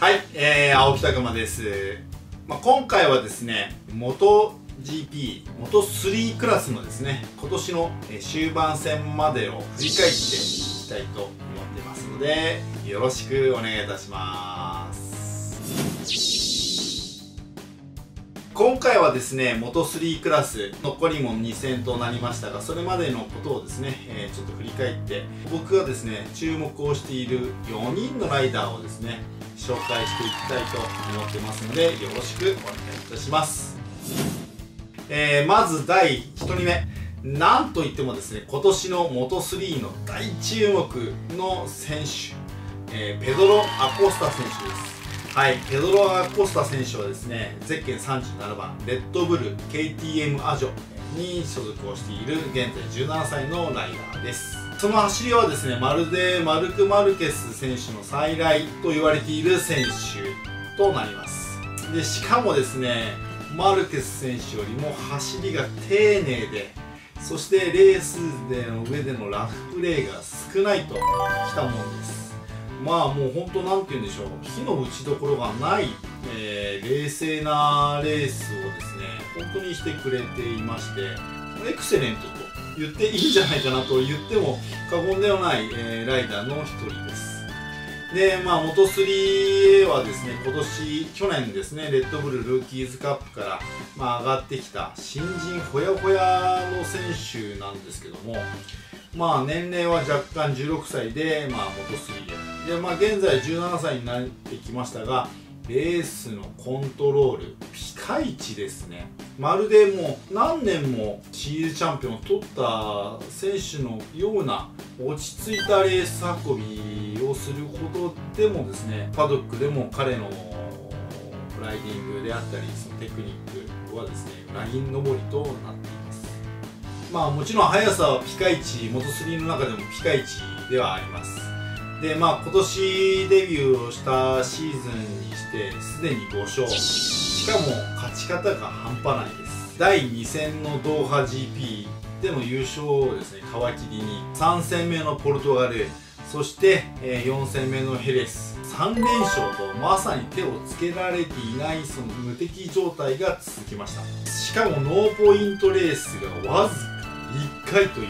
はい、えー、青木拓磨です、まあ、今回はですね元 GP 元3クラスのですね今年の終盤戦までを振り返っていきたいと思ってますのでよろしくお願いいたします。今回はですね元3クラス残りも2戦となりましたがそれまでのことをですね、えーちょっと振り返って僕がですね注目をしている4人のライダーをですね紹介していきたいと思ってますのでよろしくお願いいたします、えーまず第1人目なんといってもですね今年の元3の大注目の選手、えーペドロ・アコスタ選手です。はい、ペドロ・アコスタ選手はですねゼッケン37番レッドブル KTM アジョに所属をしている現在17歳のライダーです。その走りはですねまるでマルク・マルケス選手の再来と言われている選手となります。でしかもですねマルケス選手よりも走りが丁寧でそしてレースでの上でのラフプレーが少ないときたもんです。まあもう本当なんて言うんでしょう。火の打ちどころがない、えー冷静なレースをですね本当にしてくれていましてエクセレントと言っていいんじゃないかなと言っても過言ではない、えーライダーの一人です。でまあ元3はですね今年去年ですねレッドブルルーキーズカップから、まあ、上がってきた新人ほやほやの選手なんですけどもまあ年齢は若干16歳で、まあ、元 3A で、まあ、現在17歳になってきましたがレースのコントロールピカイチですね。まるでもう何年もシールチャンピオンを取った選手のような落ち着いたレース運びをするほどでもですねパドックでも彼のライディングであったりそのテクニックはですねライン上りとなっています。まあもちろん速さはピカイチ元3の中でもピカイチではあります。でまあ今年デビューをしたシーズンにしてすでに5勝。しかも勝ち方が半端ないです。第2戦のドーハ GP での優勝をですね皮切りに3戦目のポルトガルそして、4戦目のヘレス。3連勝とまさに手をつけられていないその無敵状態が続きました。しかもノーポイントレースがわずか1回という。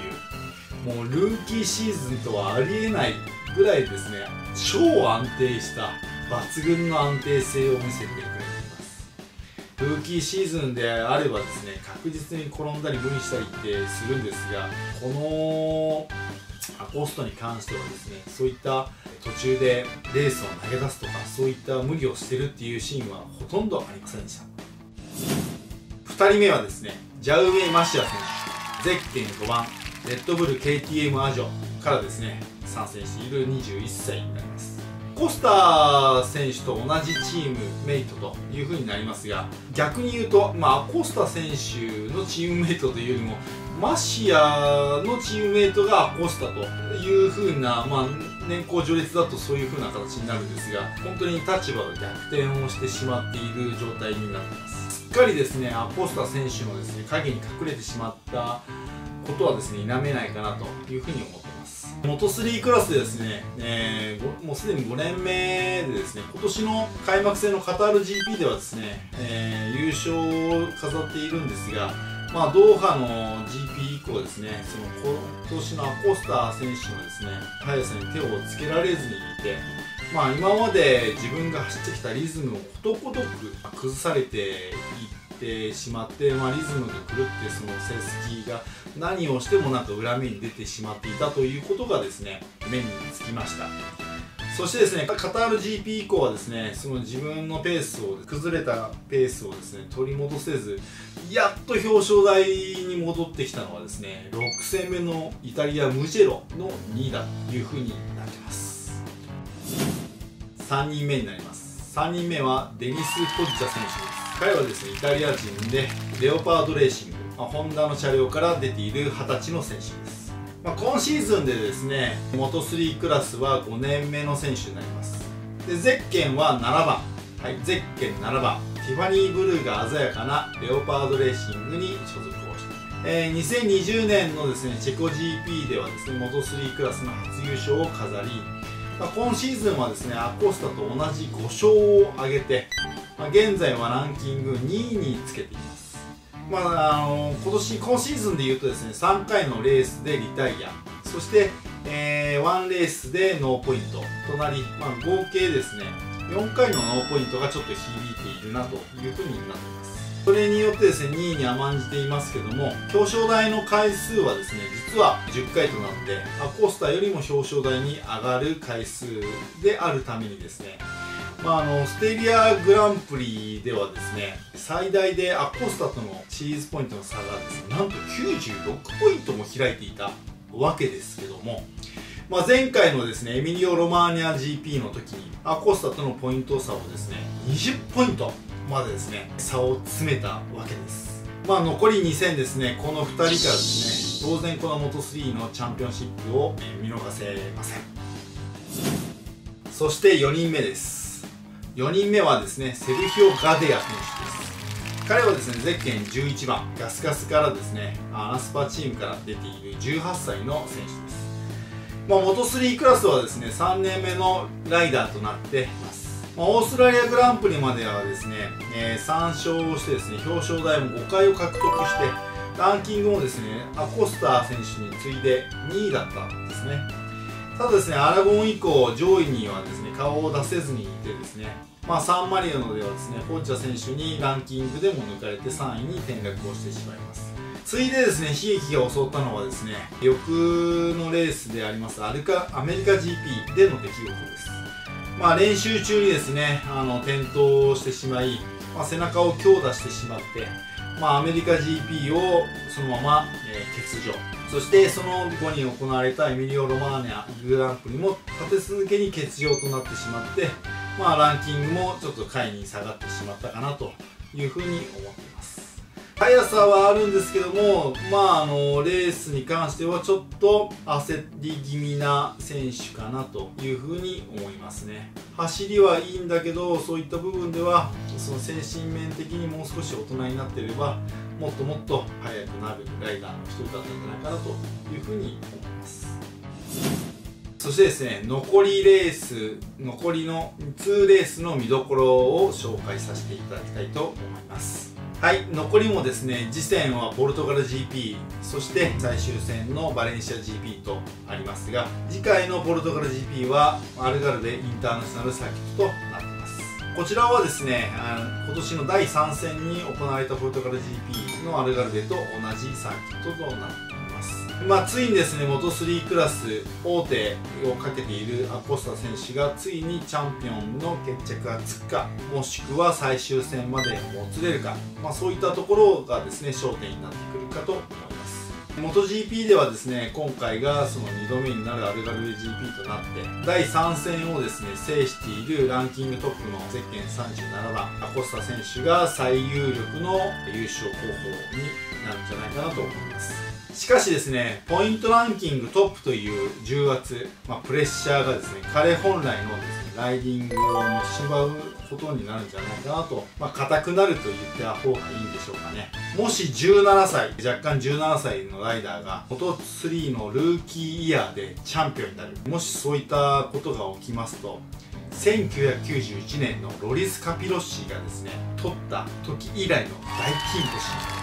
もうルーキーシーズンとはありえないぐらいですね超安定した抜群の安定性を見せてくれています。ルーキーシーズンであればですね確実に転んだり無理したりってするんですがこのアコストに関してはですねそういった途中でレースを投げ出すとかそういった無理をしてるっていうシーンはほとんどありませんでした。2人目はですねジャウメイ・マシア選手。ゼッケン5番。レッドブル KTM アジョ。からですね参戦している21歳になります。コスター選手と同じチームメイトというふうになりますが逆に言うと、まあ、アコスタ選手のチームメイトというよりもマシアのチームメイトがアコスタというふうな、まあ、年功序列だとそういうふうな形になるんですが本当に立場が逆転をしてしまっている状態になっています。すっかりですねアコスタ選手のですね影に隠れてしまったことはですね否めないかなというふうに思ってます。元3クラスでですね、えーもうすでに5年目でですね今年の開幕戦のカタール GP ではですね、えー優勝を飾っているんですがまあ、ドーハの GP 以降ですね、その今年のアコスタ選手のですね、速さに手をつけられずにいて、まあ、今まで自分が走ってきたリズムをことごとく崩されていてしまって、まあ、リズムが狂ってその成績が何をしてもなんか裏目に出てしまっていたということがですね目につきました。そしてですねカタール GP 以降はですねその自分のペースを崩れたペースをですね取り戻せずやっと表彰台に戻ってきたのはですね6戦目のイタリアムジェロの2位だというふうになってます。3人目になります。3人目はデニス・ポッジャ選手です彼はですねイタリア人でレオパードレーシング、まあ、ホンダの車両から出ている20歳の選手です、まあ、今シーズンでですね元3クラスは5年目の選手になります。でゼッケンは7番。はいゼッケン7番。ティファニーブルーが鮮やかなレオパードレーシングに所属をしてえー2020年のですねチェコ GP ではですね元3クラスの初優勝を飾りまあ、今シーズンはですねアコースタと同じ5勝を挙げて、まあ、現在はランキング2位につけています。まあ、あの今年今シーズンでいうとですね3回のレースでリタイア。そして、えー、1レースでノーポイント。となり、まあ、合計ですね4回のノーポイントがちょっと響いているなというふうになっています。それによってですね2位に甘んじていますけども表彰台の回数はですね実は10回となってアコースターよりも表彰台に上がる回数であるためにですねまあ、あのステリアグランプリではですね最大でアコスタとのシリーズポイントの差がですねなんと96ポイントも開いていたわけですけども、まあ、前回のですねエミリオ・ロマーニャ GP の時にアコスタとのポイント差をですね20ポイントまでですね差を詰めたわけです。まあ残り2戦ですねこの2人からですね当然このモト3のチャンピオンシップを見逃せません。そして4人目です。4人目はですねセルヒオ・ガデア選手です。彼はですねゼッケン11番ガスガスからですねアナスパチームから出ている18歳の選手です。まあ、モト3クラスはですね3年目のライダーとなっています。ま、オーストラリアグランプリまではですね、えー、3勝をしてですね表彰台も5回を獲得してランキングもですねアコスター選手に次いで2位だったんですね。ただですねアラゴン以降上位にはですね顔を出せずにいてですねまあ、サンマリノではですねポーチャ選手にランキングでも抜かれて3位に転落をしてしまいます。ついでですね悲劇が襲ったのはですね翌のレースでありますアルカアメリカ GP での出来事です。まあ、練習中にですねあの転倒してしまい、まあ、背中を強打してしまって、まあ、アメリカ GP をそのまま、え、欠場。そしてその後に行われたエミリオ・ロマーニャグランプリも立て続けに欠場となってしまって、まあ、ランキングもちょっと下位に下がってしまったかなというふうに思っています。速さはあるんですけども、まあ、あのレースに関してはちょっと焦り気味な選手かなというふうに思いますね。走りはいいんだけどそういった部分ではその精神面的にもう少し大人になっていればもっともっと速くなるライダーの一人だったんじゃないかなというふうに思います。そしてですね残りレース残りの2レースの見どころを紹介させていただきたいと思います。はい残りもですね次戦はポルトガル GP そして最終戦のバレンシア GP とありますが次回のポルトガル GP はアルガルベインターナショナルサーキットとなっています。こちらはですね今年の第3戦に行われたポルトガル GP のアルガルベと同じサーキットとなっていますまあ、ついにですね、元3クラス大手をかけているアコスタ選手がついにチャンピオンの決着がつくか、もしくは最終戦までもつれるか、まあ、そういったところがですね、焦点になってくるかと思います。MotoGP ではですね今回がその2度目になるアルガルベ GP となって第3戦をですね制しているランキングトップのゼッケン37番アコスタ選手が最有力の優勝候補になるんじゃないかなと思いますしかしですね、ポイントランキングトップという重圧、まあ、プレッシャーがですね、彼本来のですね、ライディングを蝕むことになるんじゃないかなと、まあ、硬くなると言った方がいいんでしょうかね。もし17歳、若干17歳のライダーが、フォト3のルーキーイヤーでチャンピオンになる。もしそういったことが起きますと、1991年のロリス・カピロッシーがですね、取った時以来の大金星。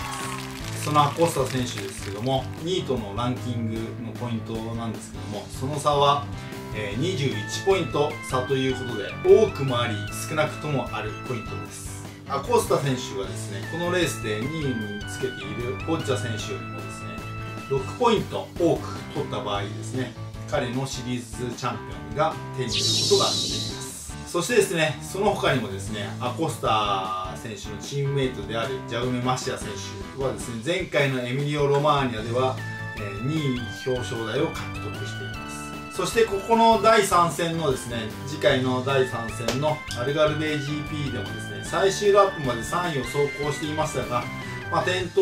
そのアコスタ選手ですけども2位とのランキングのポイントなんですけどもその差は、え、21ポイント差ということで多くもあり少なくともあるポイントです。アコスタ選手はですねこのレースで2位につけているボッチャ選手よりもですね6ポイント多く取った場合ですね彼のシリーズチャンピオンが手に入れることができます。そしてですねその他にもですねアコスタ選手のチームメイトであるジャウメ・マシア選手はですね前回のエミリオ・ロマーニャでは、2位表彰台を獲得しています。そしてここの第3戦のですね次回の第3戦のアルガルベ GP でもですね最終ラップまで3位を走行していましたが、まあ、転倒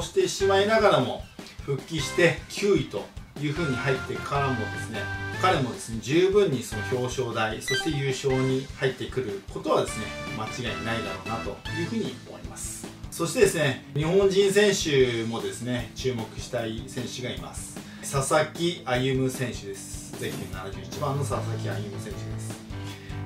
してしまいながらも復帰して9位というふうに入ってからもですね彼もですね十分にその表彰台そして優勝に入ってくることはですね間違いないだろうなというふうに思います。そしてですね日本人選手もですね注目したい選手がいます。佐々木歩夢選手です。ゼッケン71番の佐々木歩夢選手です。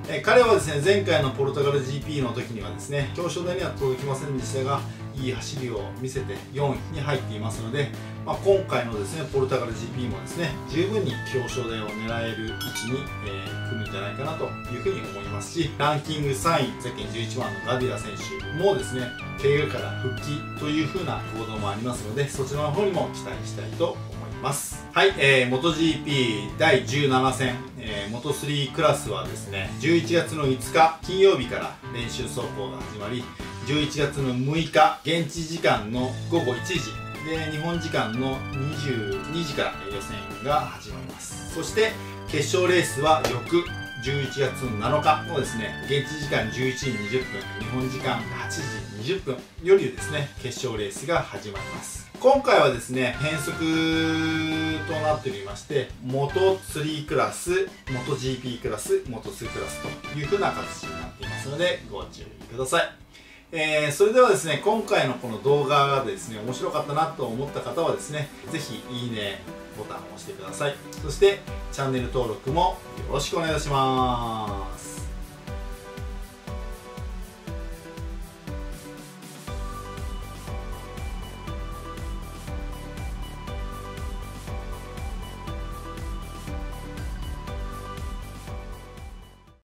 え彼はですね前回のポルトガル GP の時にはですね表彰台には届きませんでしたがいい走りを見せて4位に入っていますので、まあ、今回のですねポルトガル GP もですね十分に表彰台を狙える位置に、えー、組むんじゃないかなというふうに思いますしランキング3位ゼッケン11番のガディラ選手もですね怪我から復帰というふうな行動もありますのでそちらの方にも期待したいと思います。はい、えー、元 GP 第17戦、えー、元3クラスはですね11月の5日金曜日から練習走行が始まり11月の6日現地時間の午後1時。で日本時間の22時から予選が始まります。そして決勝レースは翌11月7日のですね現地時間11時20分日本時間8時20分よりですね決勝レースが始まります。今回はですね変則となっておりまして元3クラス元 GP クラス元2クラスという風な形になっていますのでご注意ください。えー、それではですね今回のこの動画がですね面白かったなと思った方はですねぜひいいねボタンを押してください。そしてチャンネル登録もよろしくお願いします。